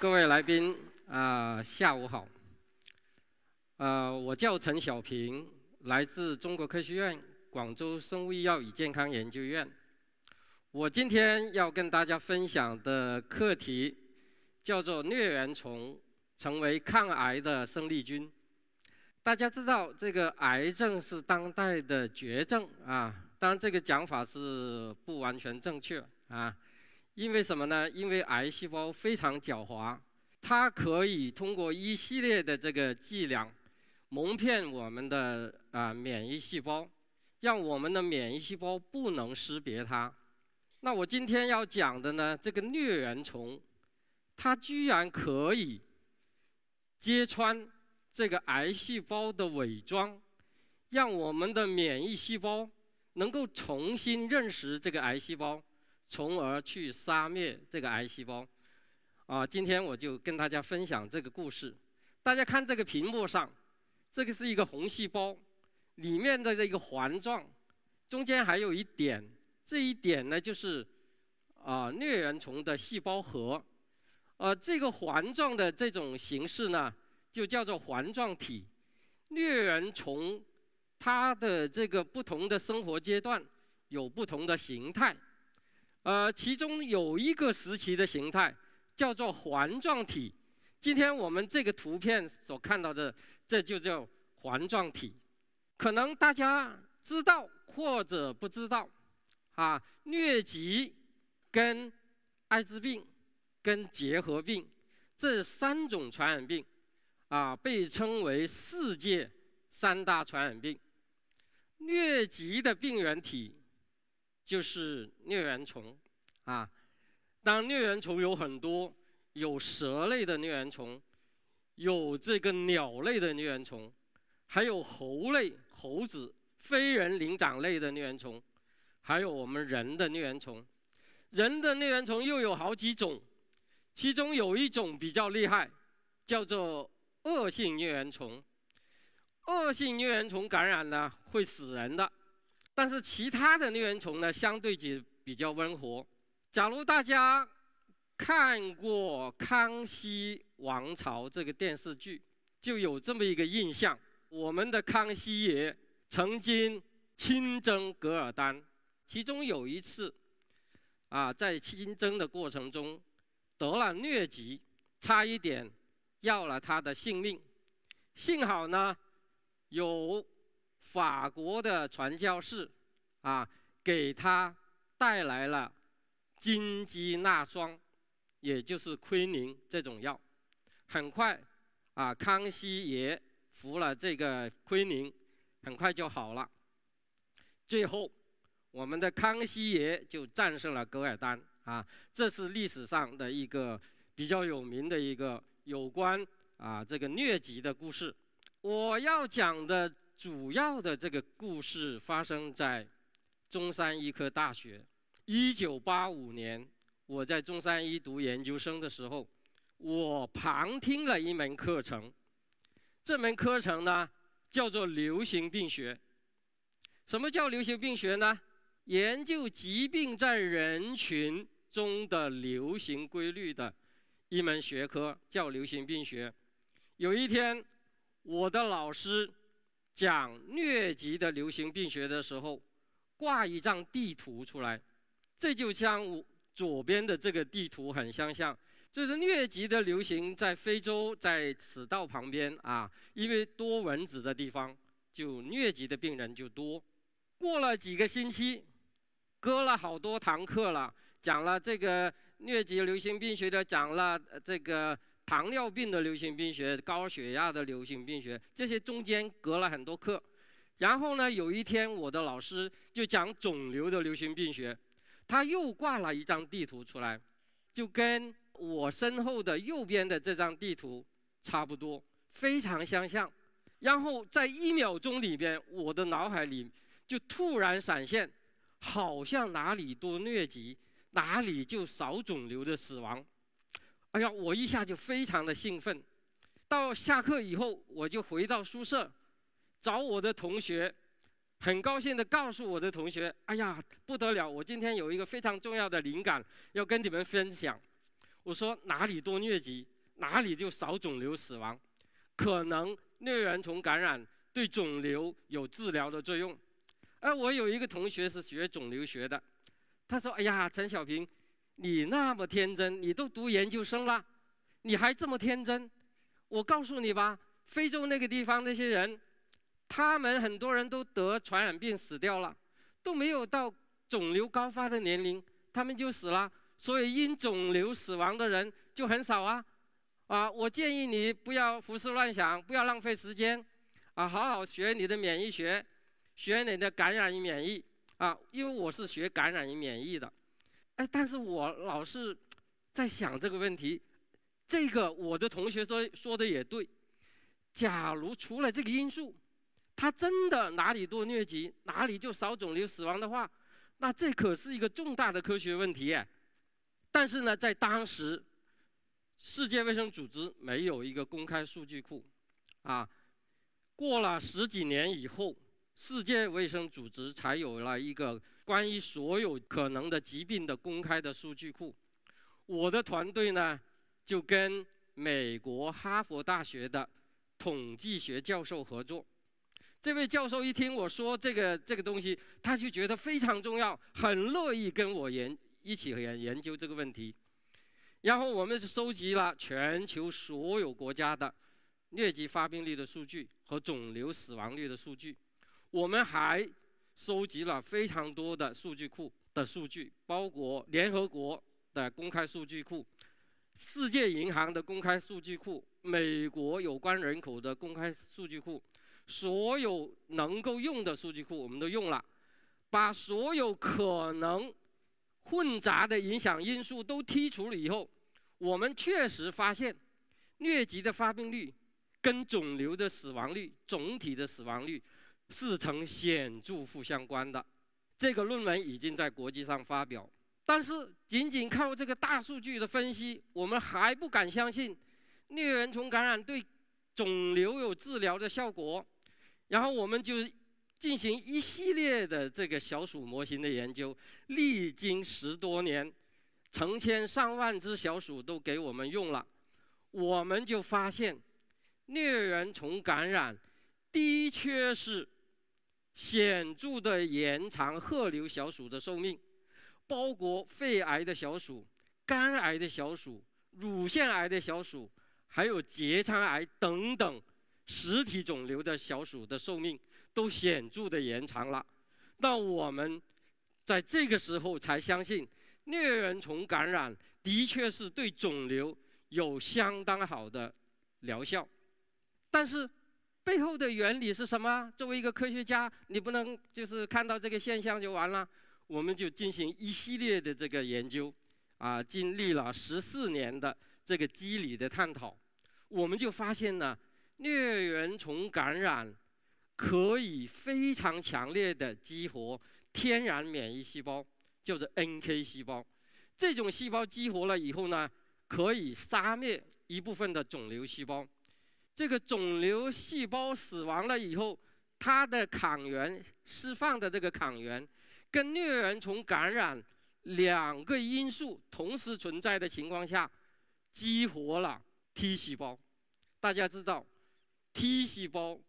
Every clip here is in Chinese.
各位来宾啊、下午好。呃，我叫陈小平，来自中国科学院广州生物医药与健康研究院。我今天要跟大家分享的课题叫做“疟原虫成为抗癌的生力军”。大家知道，这个癌症是当代的绝症啊，当然这个讲法是不完全正确啊。因为什么呢？因为癌细胞非常狡猾，它可以通过一系列的这个伎俩，蒙骗我们的啊免疫细胞，让我们的免疫细胞不能识别它。那我今天要讲的呢，这个疟原虫，它居然可以揭穿这个癌细胞的伪装，让我们的免疫细胞能够重新认识这个癌细胞。从而去杀灭这个癌细胞。啊，今天我就跟大家分享这个故事。大家看这个屏幕上，这个是一个红细胞，里面的这个环状，中间还有一点，这一点呢就是啊疟原虫的细胞核。呃，这个环状的这种形式呢，就叫做环状体。疟原虫它的这个不同的生活阶段有不同的形态。呃，其中有一个时期的形态叫做环状体。今天我们这个图片所看到的，这就叫环状体。可能大家知道或者不知道，啊，疟疾跟艾滋病跟结核病这三种传染病，啊，被称为世界三大传染病。疟疾的病原体。就是疟原虫，啊，当疟原虫有很多，有蛇类的疟原虫，有这个鸟类的疟原虫，还有猴类猴子、非人灵长类的疟原虫，还有我们人的疟原虫。人的疟原虫又有好几种，其中有一种比较厉害，叫做恶性疟原虫。恶性疟原虫感染呢，会死人的。但是其他的疟原虫呢，相对就比较温和。假如大家看过《康熙王朝》这个电视剧，就有这么一个印象：我们的康熙爷曾经亲征噶尔丹，其中有一次，啊，在亲征的过程中得了疟疾，差一点要了他的性命。幸好呢，有。法国的传教士，啊，给他带来了金鸡纳霜，也就是奎宁这种药。很快，啊，康熙爷服了这个奎宁，很快就好了。最后，我们的康熙爷就战胜了噶尔丹，啊，这是历史上的一个比较有名的一个有关啊这个疟疾的故事。我要讲的。主要的这个故事发生在中山医科大学。一九八五年，我在中山医读研究生的时候，我旁听了一门课程。这门课程呢，叫做流行病学。什么叫流行病学呢？研究疾病在人群中的流行规律的一门学科，叫流行病学。有一天，我的老师。讲疟疾的流行病学的时候，挂一张地图出来，这就像我左边的这个地图很相像，就是疟疾的流行在非洲，在赤道旁边啊，因为多蚊子的地方，就疟疾的病人就多。过了几个星期，割了好多堂课了，讲了这个疟疾流行病学的，讲了这个。糖尿病的流行病学、高血压的流行病学，这些中间隔了很多课。然后呢，有一天我的老师就讲肿瘤的流行病学，他又挂了一张地图出来，就跟我身后的右边的这张地图差不多，非常相像。然后在一秒钟里边，我的脑海里就突然闪现，好像哪里多疟疾，哪里就少肿瘤的死亡。哎呀，我一下就非常的兴奋。到下课以后，我就回到宿舍，找我的同学，很高兴的告诉我的同学：“哎呀，不得了！我今天有一个非常重要的灵感要跟你们分享。”我说哪里多疟疾，哪里就少肿瘤死亡，可能疟原虫感染对肿瘤有治疗的作用。哎，我有一个同学是学肿瘤学的，他说：“哎呀，陈小平，你那么天真，你都读研究生了，你还这么天真？我告诉你吧，非洲那个地方那些人，他们很多人都得传染病死掉了，都没有到肿瘤高发的年龄，他们就死了。所以因肿瘤死亡的人就很少啊。啊，我建议你不要胡思乱想，不要浪费时间，啊，好好学你的免疫学。”学你的感染与免疫啊，因为我是学感染与免疫的，哎，但是我老是在想这个问题，这个我的同学说说的也对，假如除了这个因素，他真的哪里多疟疾，哪里就少肿瘤死亡的话，那这可是一个重大的科学问题耶。但是呢，在当时，世界卫生组织没有一个公开数据库，啊，过了十几年以后。世界卫生组织才有了一个关于所有可能的疾病的公开的数据库。我的团队呢，就跟美国哈佛大学的统计学教授合作。这位教授一听我说这个这个东西，他就觉得非常重要，很乐意跟我研一起研研究这个问题。然后我们是收集了全球所有国家的疟疾发病率的数据和肿瘤死亡率的数据。我们还收集了非常多的数据库的数据，包括联合国的公开数据库、世界银行的公开数据库、美国有关人口的公开数据库，所有能够用的数据库我们都用了，把所有可能混杂的影响因素都剔除了以后，我们确实发现疟疾的发病率跟肿瘤的死亡率总体的死亡率。是呈显著负相关的，这个论文已经在国际上发表。但是仅仅靠这个大数据的分析，我们还不敢相信疟原虫感染对肿瘤有治疗的效果。然后我们就进行一系列的这个小鼠模型的研究，历经十多年，成千上万只小鼠都给我们用了，我们就发现疟原虫感染的确是。显著的延长褐瘤小鼠的寿命，包括肺癌的小鼠、肝癌的小鼠、乳腺癌的小鼠，还有结肠癌等等实体肿瘤的小鼠的寿命都显著的延长了。那我们在这个时候才相信，疟原虫感染的确是对肿瘤有相当好的疗效，但是。背后的原理是什么？作为一个科学家，你不能就是看到这个现象就完了。我们就进行一系列的这个研究，啊，经历了十四年的这个机理的探讨，我们就发现呢，疟原虫感染可以非常强烈的激活天然免疫细胞，就是 NK 细胞。这种细胞激活了以后呢，可以杀灭一部分的肿瘤细胞。这个肿瘤细胞死亡了以后，它的抗原释放的这个抗原，跟疟原虫感染两个因素同时存在的情况下，激活了 T 细胞。大家知道，T 细胞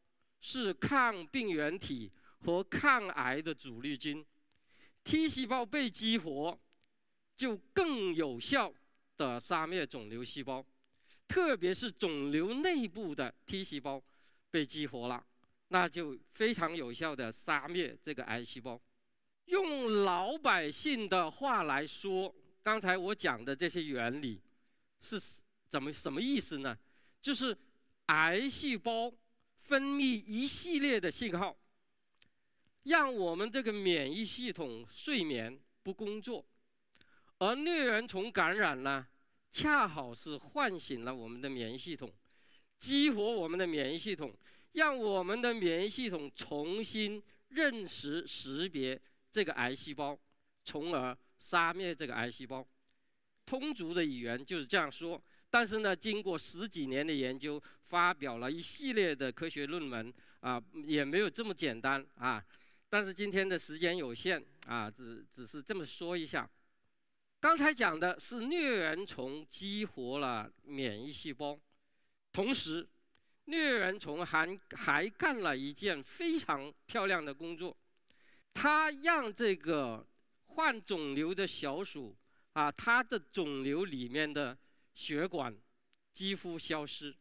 是抗病原体和抗癌的主力军，T 细胞被激活，就更有效的杀灭肿瘤细胞。特别是肿瘤内部的 T 细胞被激活了，那就非常有效的杀灭这个癌细胞。用老百姓的话来说，刚才我讲的这些原理是怎么什么意思呢？就是癌细胞分泌一系列的信号，让我们这个免疫系统睡眠不工作，而疟原虫感染呢？恰好是唤醒了我们的免疫系统，激活我们的免疫系统，让我们的免疫系统重新认识、识别这个癌细胞，从而杀灭这个癌细胞。通俗的语言就是这样说。但是呢，经过十几年的研究，发表了一系列的科学论文，啊，也没有这么简单啊。但是今天的时间有限啊，只只是这么说一下。刚才讲的是疟原虫激活了免疫细胞，同时疟原虫还还干了一件非常漂亮的工作，它让这个患肿瘤的小鼠啊，它的肿瘤里面的血管几乎消失，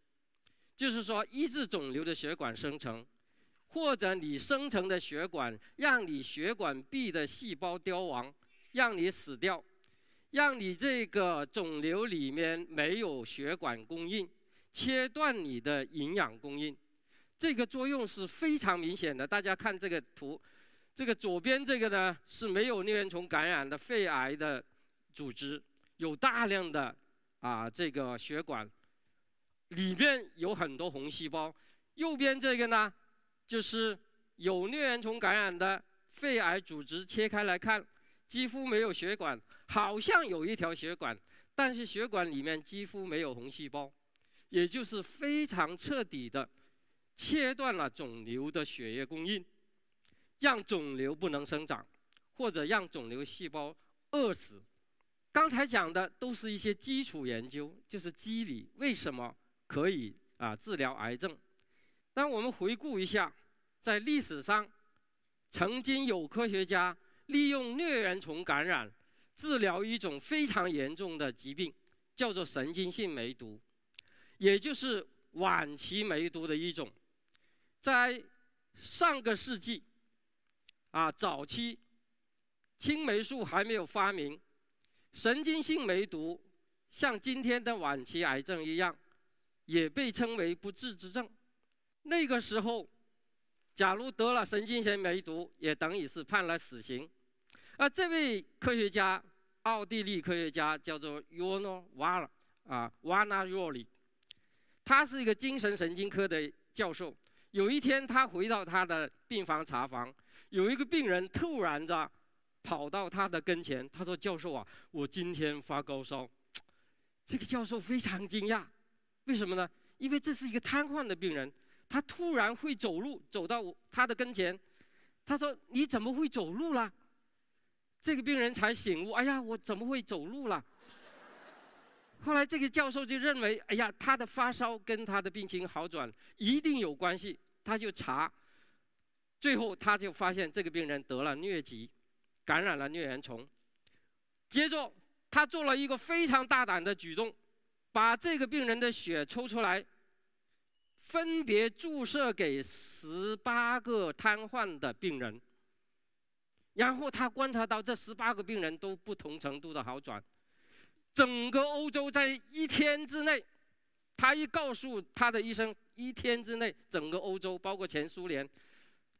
就是说抑制肿瘤的血管生成，或者你生成的血管让你血管壁的细胞凋亡，让你死掉。让你这个肿瘤里面没有血管供应，切断你的营养供应，这个作用是非常明显的。大家看这个图，这个左边这个呢是没有疟原虫感染的肺癌的组织，有大量的啊这个血管里面有很多红细胞。右边这个呢就是有疟原虫感染的肺癌组织，切开来看，几乎没有血管。好像有一条血管，但是血管里面几乎没有红细胞，也就是非常彻底的切断了肿瘤的血液供应，让肿瘤不能生长，或者让肿瘤细胞饿死。刚才讲的都是一些基础研究，就是机理，为什么可以啊治疗癌症？当我们回顾一下，在历史上曾经有科学家利用疟原虫感染。治疗一种非常严重的疾病，叫做神经性梅毒，也就是晚期梅毒的一种。在上个世纪，啊，早期青霉素还没有发明，神经性梅毒像今天的晚期癌症一样，也被称为不治之症。那个时候，假如得了神经性梅毒，也等于是判了死刑。而这位科学家，奥地利科学家叫做 Yono Vala 啊，Wana Roli，他是一个精神神经科的教授。有一天，他回到他的病房查房，有一个病人突然的跑到他的跟前，他说：“教授啊，我今天发高烧。”这个教授非常惊讶，为什么呢？因为这是一个瘫痪的病人，他突然会走路，走到他的跟前，他说：“你怎么会走路了？”这个病人才醒悟，哎呀，我怎么会走路了？后来这个教授就认为，哎呀，他的发烧跟他的病情好转一定有关系，他就查，最后他就发现这个病人得了疟疾，感染了疟原虫。接着他做了一个非常大胆的举动，把这个病人的血抽出来，分别注射给十八个瘫痪的病人。然后他观察到这十八个病人都不同程度的好转，整个欧洲在一天之内，他一告诉他的医生，一天之内整个欧洲包括前苏联，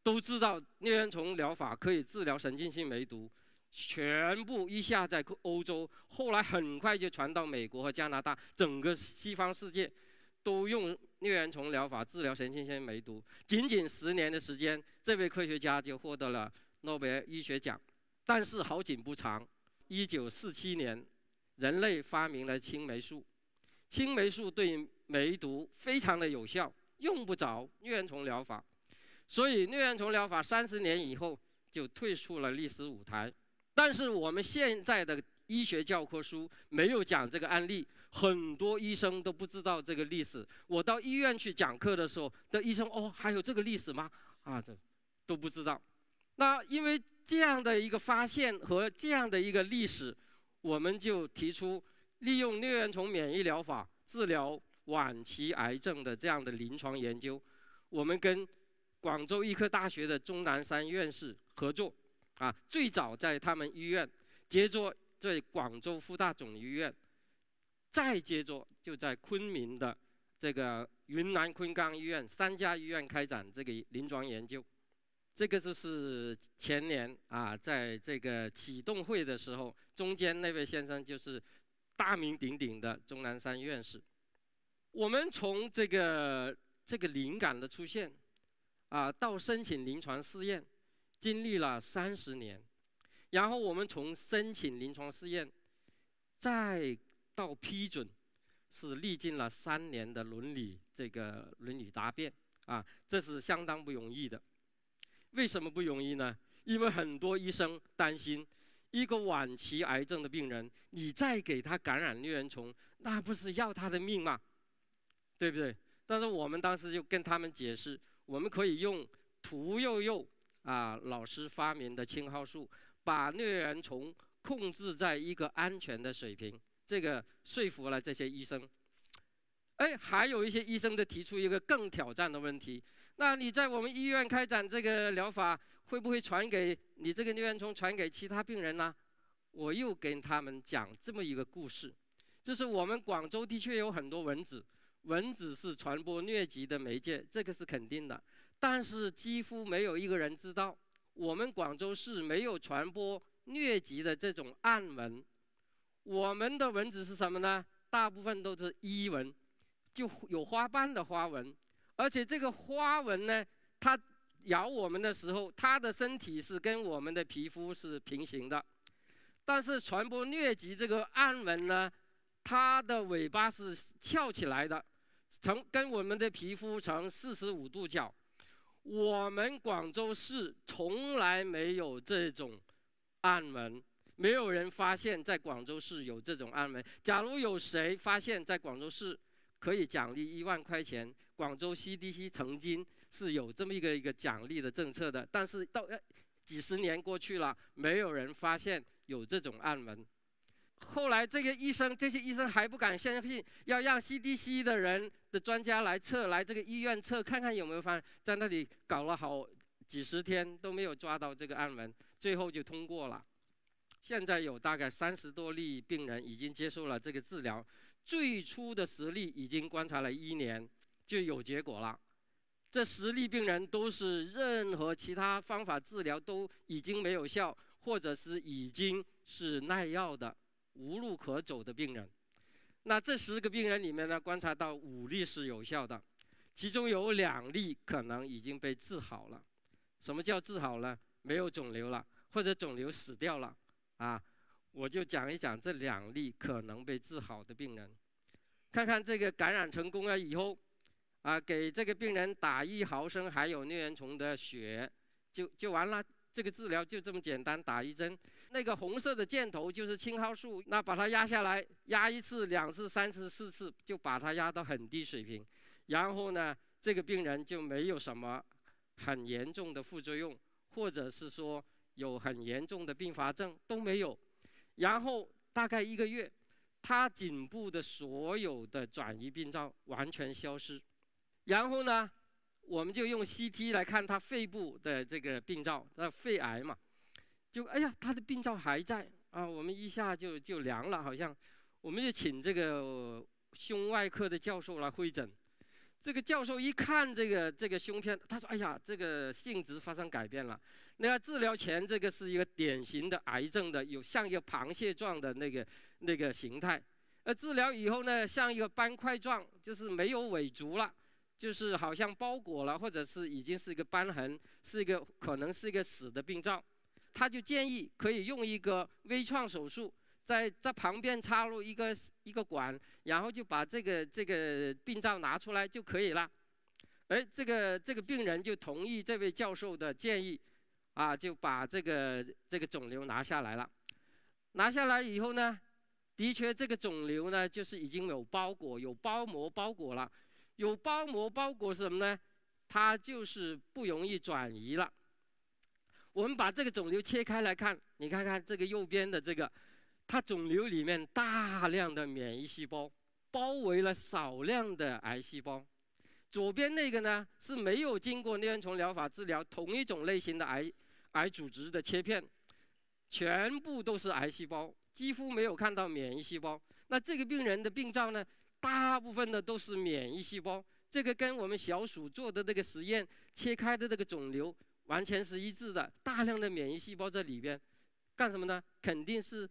都知道疟原虫疗法可以治疗神经性梅毒，全部一下在欧洲，后来很快就传到美国和加拿大，整个西方世界都用疟原虫疗法治疗神经性梅毒，仅仅十年的时间，这位科学家就获得了。诺贝尔医学奖，但是好景不长，一九四七年，人类发明了青霉素，青霉素对梅毒非常的有效，用不着疟原虫疗法，所以疟原虫疗法三十年以后就退出了历史舞台。但是我们现在的医学教科书没有讲这个案例，很多医生都不知道这个历史。我到医院去讲课的时候，的医生哦，还有这个历史吗？啊，这都不知道。那因为这样的一个发现和这样的一个历史，我们就提出利用疟原虫免疫疗法治疗晚期癌症的这样的临床研究。我们跟广州医科大学的钟南山院士合作，啊，最早在他们医院，接着在广州复大总医院，再接着就在昆明的这个云南昆冈医院三家医院开展这个临床研究。这个就是前年啊，在这个启动会的时候，中间那位先生就是大名鼎鼎的钟南山院士。我们从这个这个灵感的出现啊，到申请临床试验，经历了三十年，然后我们从申请临床试验，再到批准，是历经了三年的伦理这个伦理答辩啊，这是相当不容易的。为什么不容易呢？因为很多医生担心，一个晚期癌症的病人，你再给他感染疟原虫，那不是要他的命吗？对不对？但是我们当时就跟他们解释，我们可以用屠呦呦啊老师发明的青蒿素，把疟原虫控制在一个安全的水平，这个说服了这些医生。哎，还有一些医生的提出一个更挑战的问题：那你在我们医院开展这个疗法，会不会传给你这个疟原虫传给其他病人呢？我又跟他们讲这么一个故事，就是我们广州的确有很多蚊子。蚊子是传播疟疾的媒介，这个是肯定的。但是几乎没有一个人知道，我们广州市没有传播疟疾的这种暗蚊。我们的蚊子是什么呢？大部分都是衣蚊，就有花瓣的花纹。而且这个花纹呢，它咬我们的时候，它的身体是跟我们的皮肤是平行的。但是传播疟疾这个暗蚊呢，它的尾巴是翘起来的。呈跟我们的皮肤呈四十五度角，我们广州市从来没有这种暗纹，没有人发现在广州市有这种暗纹。假如有谁发现，在广州市可以奖励一万块钱。广州 CDC 曾经是有这么一个一个奖励的政策的，但是到几十年过去了，没有人发现有这种暗纹。后来这个医生，这些医生还不敢相信，要让 CDC 的人的专家来测，来这个医院测，看看有没有发现，在那里搞了好几十天都没有抓到这个暗纹，最后就通过了。现在有大概三十多例病人已经接受了这个治疗，最初的十例已经观察了一年就有结果了。这十例病人都是任何其他方法治疗都已经没有效，或者是已经是耐药的。无路可走的病人，那这十个病人里面呢，观察到五例是有效的，其中有两例可能已经被治好了。什么叫治好了？没有肿瘤了，或者肿瘤死掉了啊？我就讲一讲这两例可能被治好的病人，看看这个感染成功了以后，啊，给这个病人打一毫升含有疟原虫的血，就就完了。这个治疗就这么简单，打一针。那个红色的箭头就是青蒿素，那把它压下来，压一次、两次、三次、四次，就把它压到很低水平。然后呢，这个病人就没有什么很严重的副作用，或者是说有很严重的并发症都没有。然后大概一个月，他颈部的所有的转移病灶完全消失。然后呢，我们就用 CT 来看他肺部的这个病灶，那肺癌嘛。就哎呀，他的病灶还在啊！我们一下就就凉了，好像，我们就请这个胸外科的教授来会诊。这个教授一看这个这个胸片，他说：“哎呀，这个性质发生改变了。那个治疗前这个是一个典型的癌症的，有像一个螃蟹状的那个那个形态。呃，治疗以后呢，像一个斑块状，就是没有尾足了，就是好像包裹了，或者是已经是一个瘢痕，是一个可能是一个死的病灶。”他就建议可以用一个微创手术，在在旁边插入一个一个管，然后就把这个这个病灶拿出来就可以了。哎，这个这个病人就同意这位教授的建议，啊，就把这个这个肿瘤拿下来了。拿下来以后呢，的确这个肿瘤呢就是已经有包裹，有包膜包裹了。有包膜包裹是什么呢？它就是不容易转移了。我们把这个肿瘤切开来看，你看看这个右边的这个，它肿瘤里面大量的免疫细胞包围了少量的癌细胞。左边那个呢是没有经过疟原虫疗法治疗，同一种类型的癌癌组织的切片，全部都是癌细胞，几乎没有看到免疫细胞。那这个病人的病灶呢，大部分的都是免疫细胞。这个跟我们小鼠做的这个实验切开的这个肿瘤。完全是一致的，大量的免疫细胞在里边，干什么呢？肯定是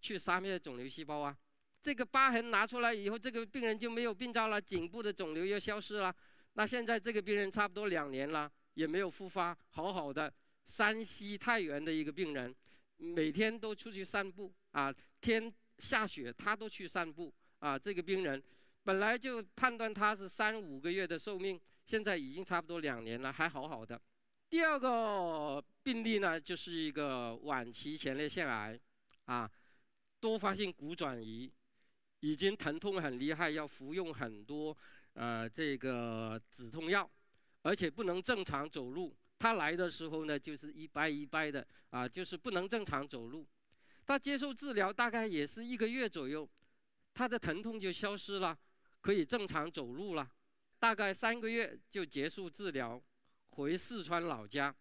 去杀灭肿瘤细胞啊。这个疤痕拿出来以后，这个病人就没有病灶了，颈部的肿瘤又消失了。那现在这个病人差不多两年了，也没有复发，好好的。山西太原的一个病人，每天都出去散步啊，天下雪他都去散步啊。这个病人本来就判断他是三五个月的寿命，现在已经差不多两年了，还好好的。第二个病例呢，就是一个晚期前列腺癌，啊，多发性骨转移，已经疼痛很厉害，要服用很多呃这个止痛药，而且不能正常走路。他来的时候呢，就是一掰一掰的，啊，就是不能正常走路。他接受治疗大概也是一个月左右，他的疼痛就消失了，可以正常走路了。大概三个月就结束治疗，回四川老家。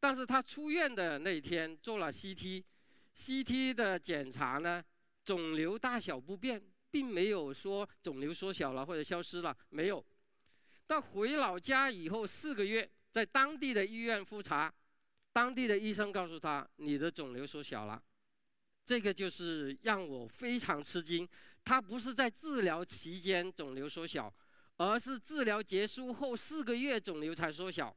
但是他出院的那天做了 CT CT 的检查呢，肿瘤大小不变，并没有说肿瘤缩小了或者消失了，没有。到回老家以后四个月，在当地的医院复查，当地的医生告诉他，你的肿瘤缩小了。这个就是让我非常吃惊，他不是在治疗期间肿瘤缩小，而是治疗结束后四个月肿瘤才缩小。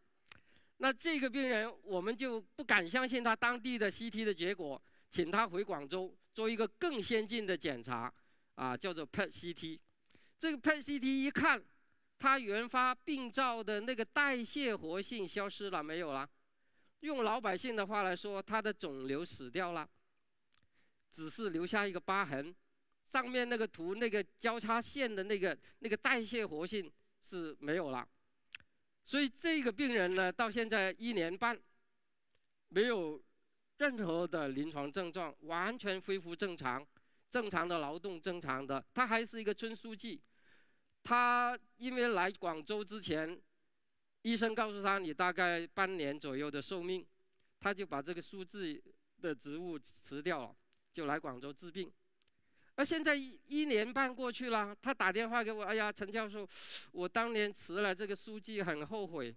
那这个病人我们就不敢相信他当地的 CT 的结果，请他回广州做一个更先进的检查，啊，叫做 PET-CT。这个 PET-CT 一看，他原发病灶的那个代谢活性消失了没有了？用老百姓的话来说，他的肿瘤死掉了。只是留下一个疤痕，上面那个图那个交叉线的那个那个代谢活性是没有了，所以这个病人呢，到现在一年半，没有任何的临床症状，完全恢复正常，正常的劳动，正常的，他还是一个村书记。他因为来广州之前，医生告诉他你大概半年左右的寿命，他就把这个书记的职务辞掉了。就来广州治病，而现在一一年半过去了，他打电话给我，哎呀，陈教授，我当年辞了这个书记，很后悔。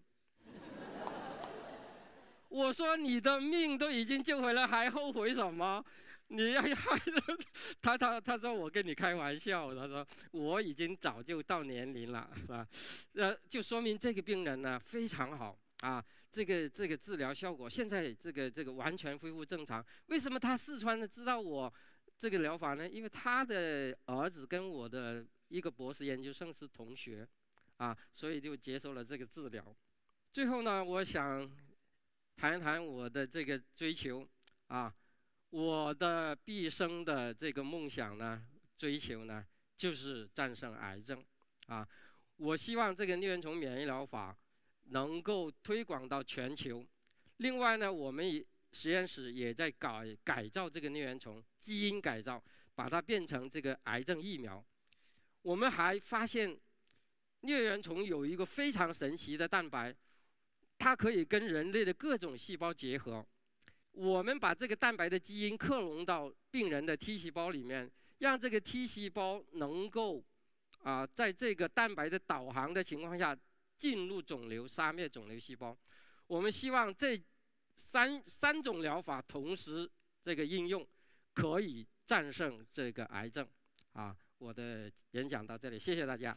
我说你的命都已经救回来，还后悔什么？你要害 他他他说我跟你开玩笑，他说我已经早就到年龄了，是吧？呃，就说明这个病人呢非常好啊。这个这个治疗效果现在这个这个完全恢复正常。为什么他四川的知道我这个疗法呢？因为他的儿子跟我的一个博士研究生是同学，啊，所以就接受了这个治疗。最后呢，我想谈一谈我的这个追求，啊，我的毕生的这个梦想呢，追求呢，就是战胜癌症，啊，我希望这个疟原虫免疫疗法。能够推广到全球。另外呢，我们实验室也在改改造这个疟原虫，基因改造，把它变成这个癌症疫苗。我们还发现，疟原虫有一个非常神奇的蛋白，它可以跟人类的各种细胞结合。我们把这个蛋白的基因克隆到病人的 T 细胞里面，让这个 T 细胞能够啊，在这个蛋白的导航的情况下。进入肿瘤，杀灭肿瘤细胞。我们希望这三三种疗法同时这个应用，可以战胜这个癌症。啊，我的演讲到这里，谢谢大家。